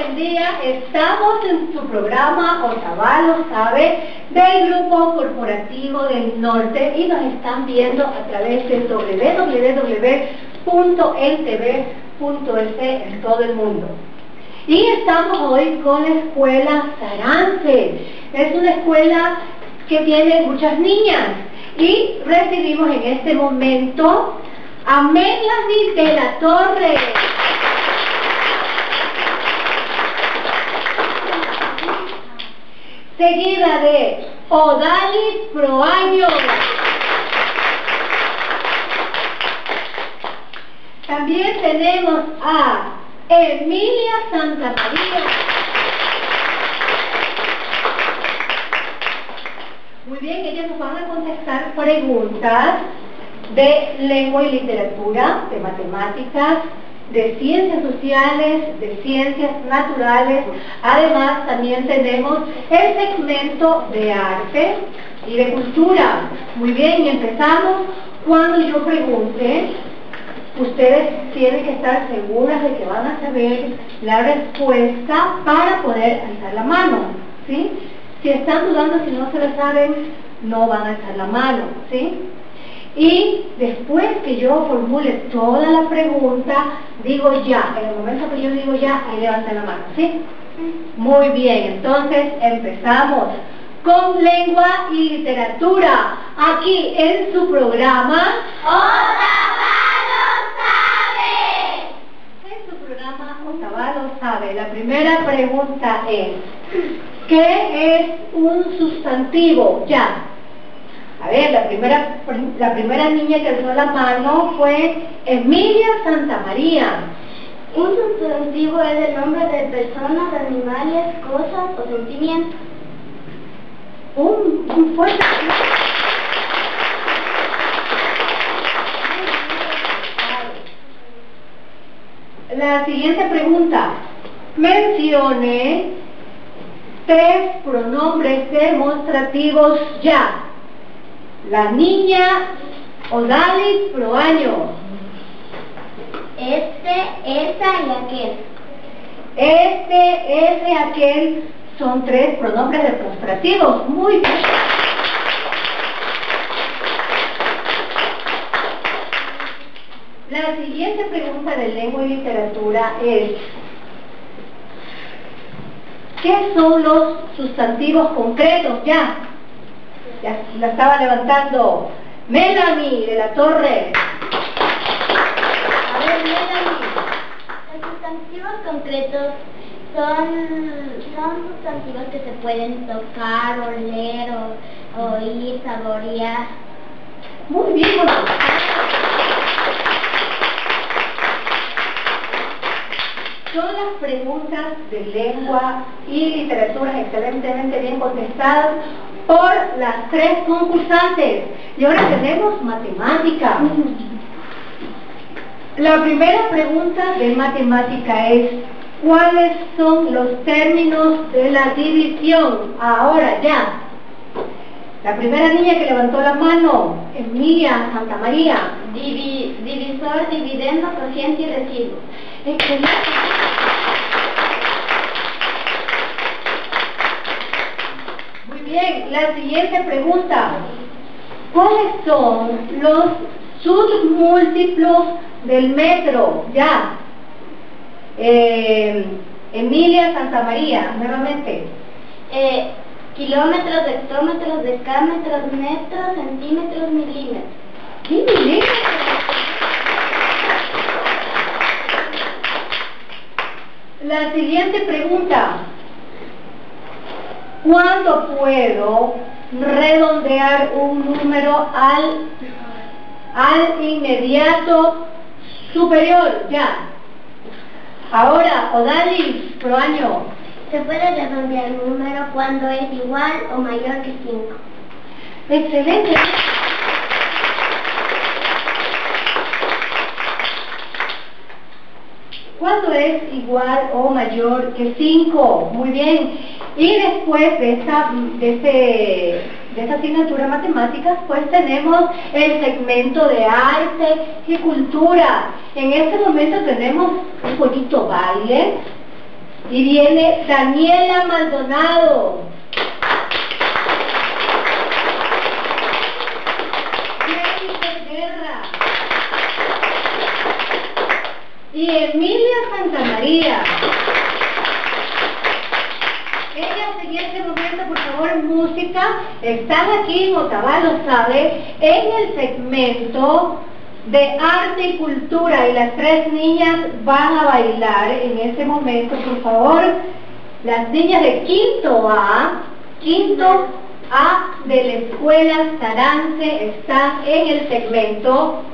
buen día. Estamos en su programa Otavalo Sabe del Grupo Corporativo del Norte y nos están viendo a través de www.ntv.es en todo el mundo. Y estamos hoy con la escuela Sarance. Es una escuela que tiene muchas niñas y recibimos en este momento a Melanie de la Torre. Seguida de Odalis Proaño. También tenemos a Emilia Santa María. Muy bien, ellas nos van a contestar preguntas de lengua y literatura, de matemáticas, de ciencias sociales, de ciencias naturales. Además, también tenemos el segmento de arte y de cultura. Muy bien, empezamos. Cuando yo pregunte, ustedes tienen que estar seguras de que van a saber la respuesta para poder alzar la mano. ¿sí? Si están dudando, si no se lo saben, no van a alzar la mano. ¿sí? Y después que yo formule toda la pregunta, digo ya. En el momento que yo digo ya, ahí levanten la mano, ¿sí? Muy bien, entonces empezamos con lengua y literatura. Aquí en su programa. Sabe. En su programa sabe. La primera pregunta es, ¿qué es un sustantivo? Ya. A ver, la primera, la primera niña que alzó la mano fue Emilia Santa María. Un sustantivo es el nombre de personas, animales, cosas o sentimientos. Un, un fuerte. La siguiente pregunta. Mencione tres pronombres demostrativos ya. La niña Odalis Proaño. Este, esa y aquel. Este, ese, aquel son tres pronombres demostrativos. Muy bien. La siguiente pregunta de lengua y literatura es, ¿qué son los sustantivos concretos ya? Ya la estaba levantando Melanie de la Torre. A ver, Melanie. Los sustantivos concretos son, son sustantivos que se pueden tocar, oler, o, oír, saborear. Muy bien, bueno. Son las preguntas de lengua y literatura excelentemente bien contestadas por las tres concursantes. Y ahora tenemos matemática. La primera pregunta de matemática es, ¿cuáles son los términos de la división? Ahora ya. La primera niña que levantó la mano, Emilia Santa María. Divi- divisor, dividendo, cociente y residuo. Excelente. Muy bien, la siguiente pregunta. ¿Cuáles son los submúltiplos del metro? Ya. Eh, Emilia Santa María, nuevamente. Eh, kilómetros, hectómetros, decámetros, metros, centímetros, milímetros. ¿Qué milímetros? La siguiente pregunta. ¿Cuándo puedo redondear un número al, al inmediato superior? Ya. Ahora, Odalis, Proaño. Se puede redondear un número cuando es igual o mayor que 5. Excelente. ¿Cuándo es igual o mayor que 5? Muy bien. Y después de esta, de, ese, de asignatura matemáticas, pues tenemos el segmento de arte y cultura. En este momento tenemos un poquito baile, Y viene Daniela Maldonado. Y Emilia Santamaría. Ellas en este momento, por favor, música, están aquí en Otavalo, sabe, en el segmento de arte y cultura y las tres niñas van a bailar en ese momento, por favor. Las niñas de quinto A, quinto A de la escuela Sarance están en el segmento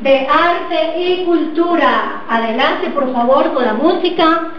de arte y cultura. Adelante, por favor, con la música.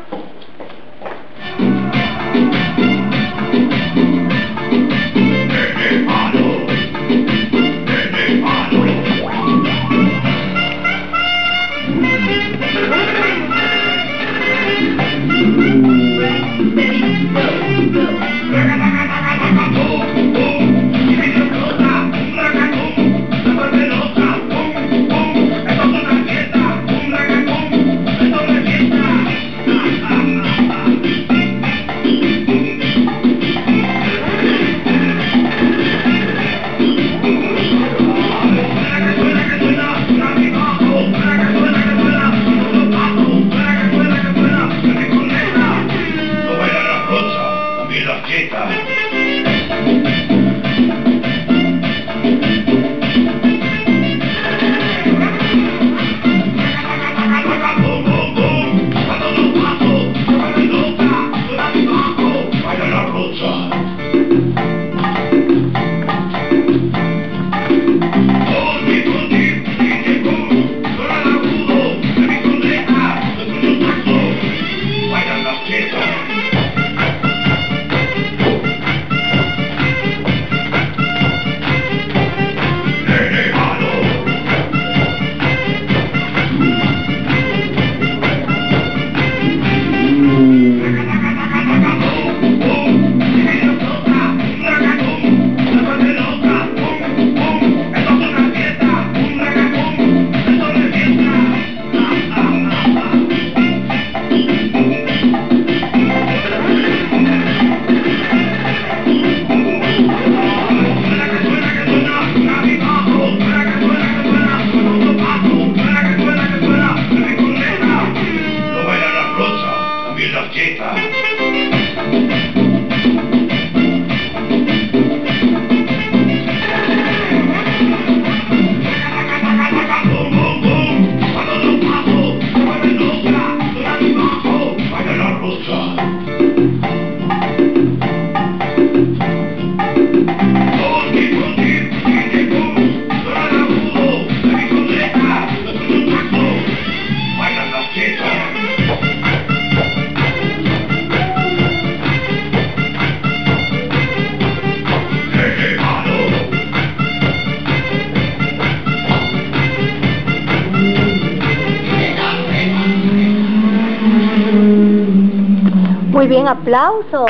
Muy bien, aplausos.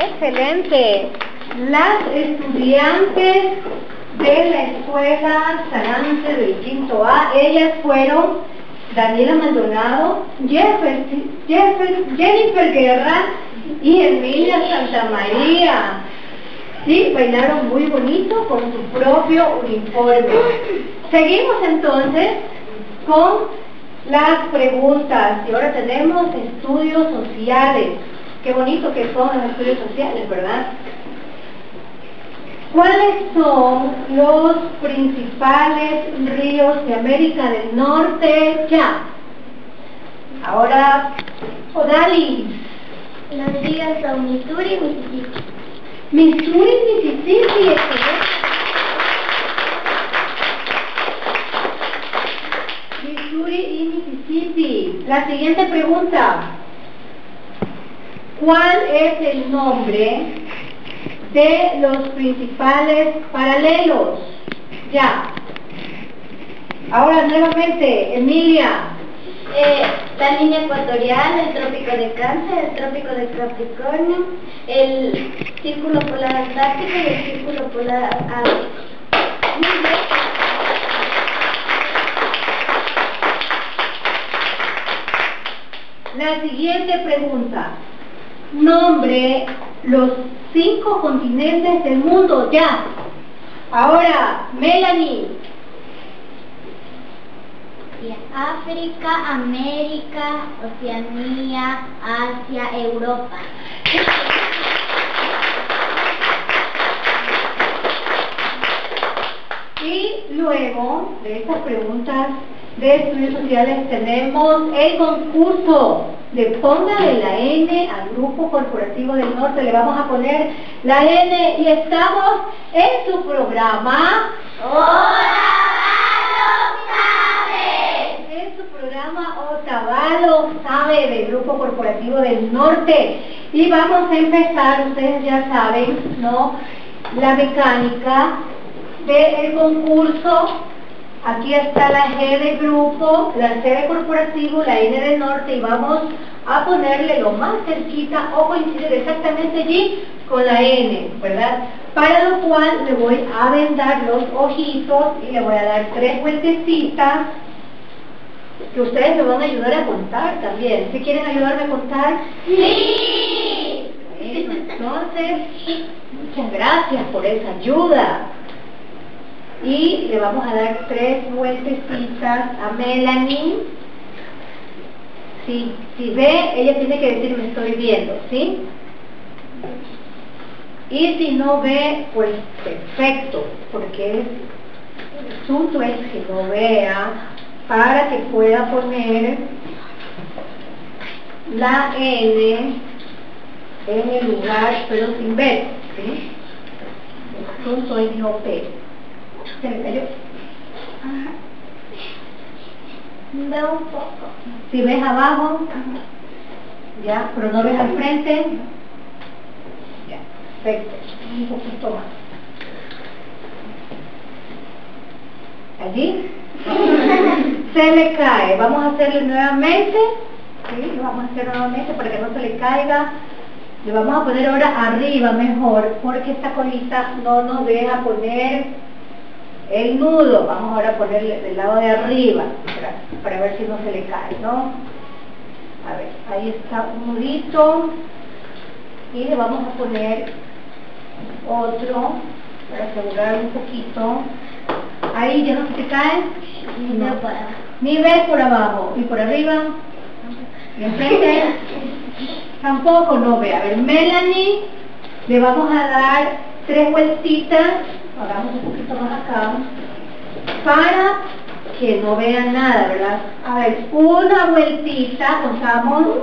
Excelente. Las estudiantes de la escuela Sarante del quinto A, ellas fueron Daniela Maldonado, Jennifer Guerra y Emilia Santamaría. Sí, bailaron muy bonito con su propio uniforme. Seguimos entonces con las preguntas. Y ahora tenemos estudios sociales. Qué bonito que son los estudios sociales, ¿verdad? ¿Cuáles son los principales ríos de América del Norte ya? Ahora, Odalis. Los ríos son Missouri y Mississippi. Missouri y Mississippi, excelente. y Mississippi. La siguiente pregunta. ¿Cuál es el nombre de los principales paralelos? Ya. Ahora nuevamente, Emilia. Eh, la línea ecuatorial, el trópico de Cáncer, el trópico de Capricornio, el círculo polar antártico y el círculo polar ártico. La siguiente pregunta. Nombre los cinco continentes del mundo, ya. Ahora, Melanie. África, América, Oceanía, Asia, Europa. Y luego de estas preguntas de estudios sociales tenemos el concurso de póngale la N al Grupo Corporativo del Norte, le vamos a poner la N y estamos en su programa. En su programa Otavalo sabe del Grupo Corporativo del Norte. Y vamos a empezar, ustedes ya saben, ¿no? La mecánica del concurso Aquí está la G de grupo, la C de corporativo, la N de norte y vamos a ponerle lo más cerquita o coincidir exactamente allí con la N, ¿verdad? Para lo cual le voy a vendar los ojitos y le voy a dar tres vueltecitas que ustedes me van a ayudar a contar también. ¿Si quieren ayudarme a contar? ¡Sí! Bueno, entonces, muchas gracias por esa ayuda y le vamos a dar tres vueltecitas a Melanie. Si, si ve, ella tiene que decir me estoy viendo, ¿sí? Y si no ve, pues perfecto, porque el asunto es que no vea para que pueda poner la N en el lugar, pero sin ver, ¿sí? El asunto es no ver. Se me cayó. Veo un poco. Si ves abajo, ya, pero no ves al frente, ya, perfecto, un poquito más. Allí, se le cae, vamos a hacerlo nuevamente, ¿sí? lo vamos a hacer nuevamente para que no se le caiga, le vamos a poner ahora arriba mejor, porque esta colita no nos deja poner el nudo, vamos ahora a ponerle del lado de arriba, para, ver si no se le cae, ¿no? A ver, ahí está un nudito, y le vamos a poner otro, para asegurar un poquito. Ahí ya no se te cae. Por abajo. Ni ves por abajo, y por arriba, y enfrente, tampoco no ve. A ver, Melanie, le vamos a dar tres vueltitas hagamos un poquito más acá, para que no vean nada, ¿verdad? A ver, una vueltita, contamos. Dos,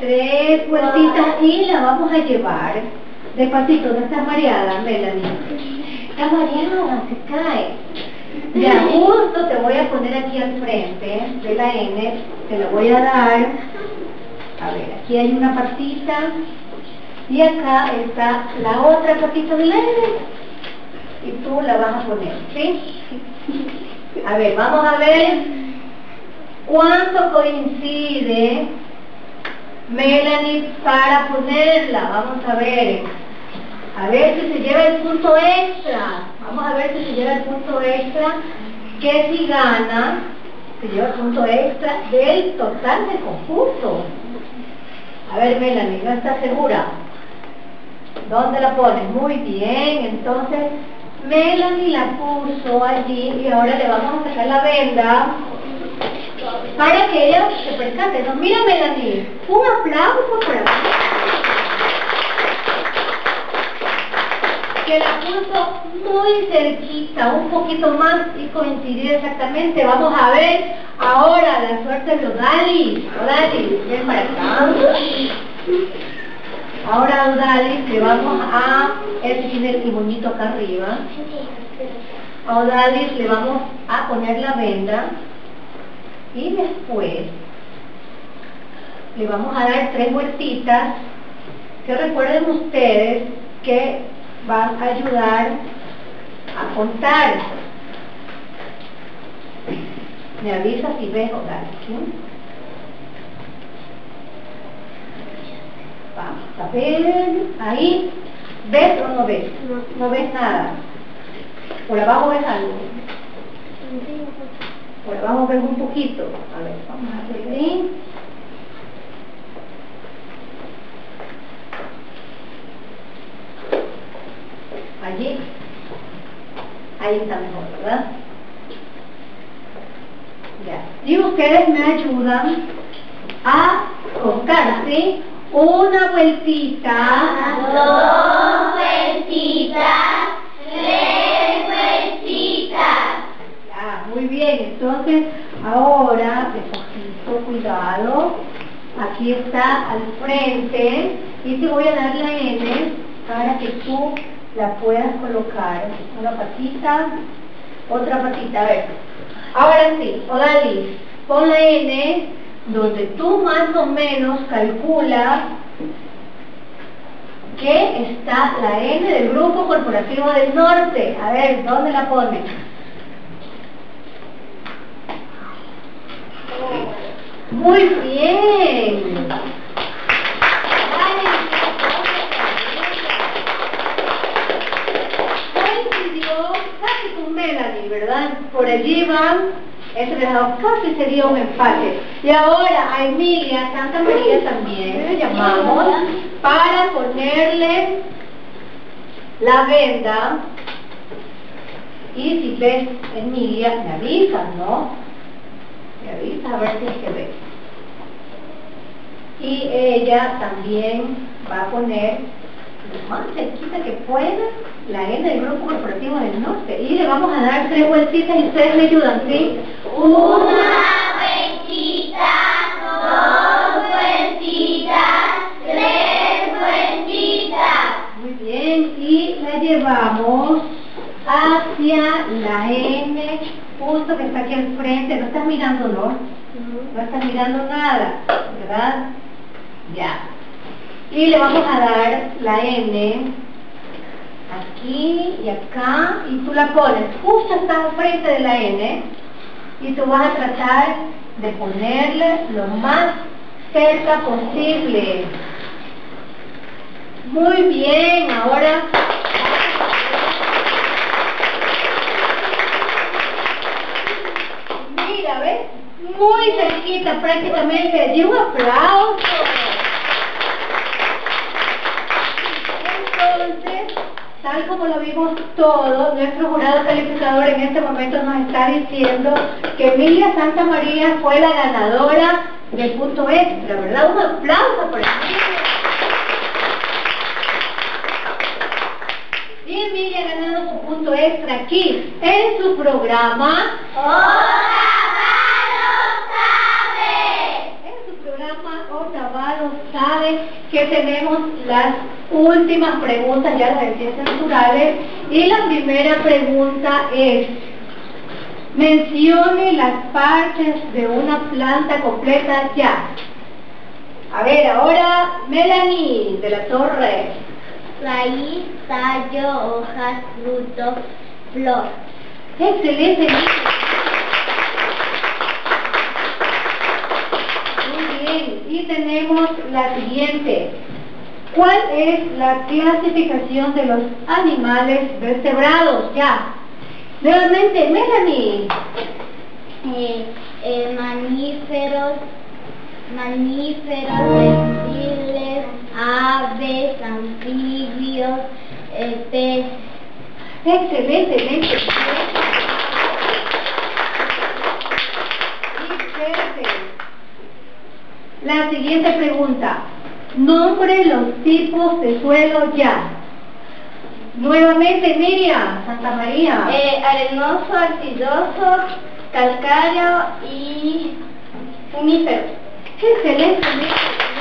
tres vueltitas y la vamos a llevar despacito, no estás mareada, Melanie. Está mareada, se cae. Ya, justo te voy a poner aquí al frente de la N, te la voy a dar. A ver, aquí hay una patita, y acá está la otra patita del aire. Y tú la vas a poner, ¿sí? A ver, vamos a ver cuánto coincide Melanie para ponerla. Vamos a ver. A ver si se lleva el punto extra. Vamos a ver si se lleva el punto extra. Que si gana, se lleva el punto extra del total del concurso. A ver, Melanie, ¿no estás segura? ¿Dónde la pones? Muy bien, entonces Melanie la puso allí y ahora le vamos a sacar la venda para que ella se percate. No, mira Melanie, un aplauso para mí. Que la puso muy cerquita, un poquito más y coincidir exactamente. Vamos a ver ahora la suerte de Odalis. Odalis, ven para. Ahora a Odalis le vamos a, este tiene el bonito acá arriba, a Odalis le vamos a poner la venda y después le vamos a dar tres vueltitas que recuerden ustedes que van a ayudar a contar. Me avisa si ves Odalis. Vamos a ver, ahí, ¿ves o no ves? No, ves nada. Por abajo ves algo. Ahora vamos a ver un poquito. A ver, vamos a hacer ahí. Allí. Ahí está mejor, ¿verdad? Ya. Y ustedes me ayudan a contar, ¿sí? Una vueltita. Dos vueltitas, tres vueltitas. Ya, muy bien. Entonces, ahora, de poquito, cuidado. Aquí está al frente. Y te voy a dar la N para que tú la puedas colocar. Una patita, otra patita. A ver. Ahora sí, Odalis, pon la N donde tú más o menos calculas que está la N del Grupo Corporativo del Norte. A ver, ¿dónde la pones? Muy bien. Casi Melanie, ¿verdad? Por allí van, ese reloj casi sería un empate. Y ahora a Emilia Santa María también le llamamos para ponerle la venda. Y si ves Emilia, me avisas, ¿no? Me avisas a ver si es que ves. Y ella también va a poner más cerquita que pueda la N del Grupo Corporativo del Norte. Y le vamos a dar tres vueltitas y ustedes me ayudan, ¿sí? Una vueltita, dos vueltitas, tres vueltitas. Muy bien, y la llevamos hacia la N, justo que está aquí al frente. No estás mirando, ¿no? No estás mirando nada, ¿verdad? Ya. Y le vamos a dar la N aquí y acá, y tú la pones justo está frente de la N, y tú vas a tratar de ponerle lo más cerca posible. Muy bien, ahora Mira, ¿ves? Muy cerquita prácticamente. Y un aplauso. Entonces, tal como lo vimos todos, nuestro jurado calificador en este momento nos está diciendo que Emilia Santa María fue la ganadora del punto extra, ¿verdad? Un aplauso por Emilia. Y Emilia ha ganado su punto extra aquí, en su programa En su programa Otavalo sabe que tenemos las últimas preguntas ya las de ciencias naturales y la primera pregunta es mencione las partes de una planta completa ya. A ver, ahora Melanie de la Torre. Raíz, tallo, hojas, fruto, flor. Excelente. Muy bien. Y tenemos la siguiente. ¿Cuál es la clasificación de los animales vertebrados? Ya. Nuevamente, Melanie. Eh, eh, mamíferos, mamíferos, reptiles, aves, anfibios, eh, peces. Excelente, excelente. Espérate. La siguiente pregunta. Nombre los tipos de suelo ya. Nuevamente, Miriam, Santa María. Eh, arenoso, arcilloso, calcáreo y unífero. Excelente. Miriam.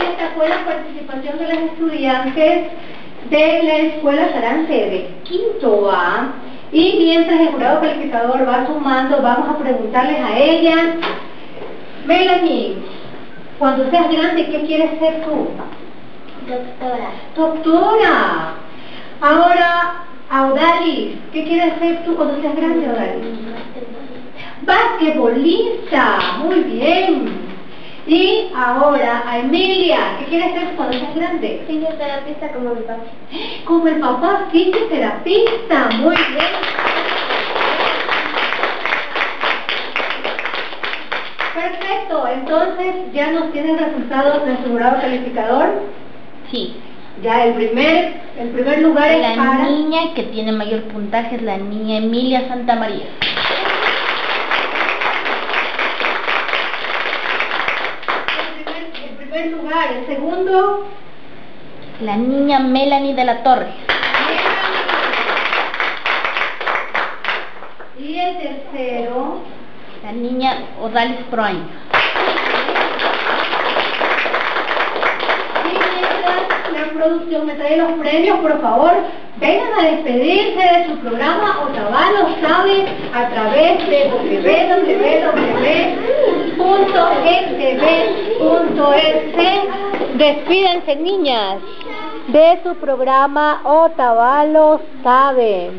Esta fue la participación de las estudiantes de la Escuela Sarance de quinto A. Y mientras el jurado calificador va sumando, vamos a preguntarles a ellas, Melanie, cuando seas grande, ¿qué quieres ser tú? Doctora. Doctora. Ahora, Audalis, ¿qué quieres ser tú cuando seas grande, Audalis? Basquetbolista, muy bien. Y ahora a Emilia, ¿qué quiere ser cuando seas grande? Fisioterapista como mi papá. Como el papá fisioterapista, muy bien. Perfecto, entonces ya nos tienen resultados de su grado calificador. Sí. Ya el primer, el primer lugar es La para... niña que tiene mayor puntaje es la niña Emilia Santa María. El primer, lugar, el segundo, La niña Melanie de la Torre. y el tercero, La niña Odalis Proaño. y mientras la producción me trae los premios, por favor, vengan a despedirse de su programa Otavalo sabe a través de www.stv.es. Despídense niñas de su programa Otavalo sabe.